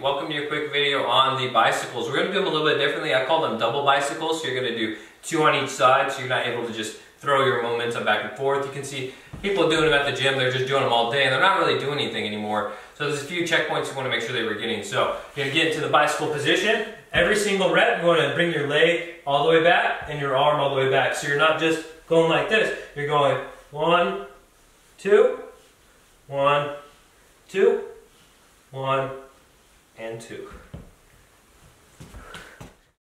Welcome to your quick video on the bicycles. We're going to do them a little bit differently. I call them double bicycles. So you're going to do two on each side so you're not able to just throw your momentum back and forth. You can see people doing them at the gym. They're just doing them all day and they're not really doing anything anymore. So there's a few checkpoints you want to make sure they were getting. So you're going to get into the bicycle position. Every single rep, you want to bring your leg all the way back and your arm all the way back. So you're not just going like this. You're going one, two, one, two, one, and two.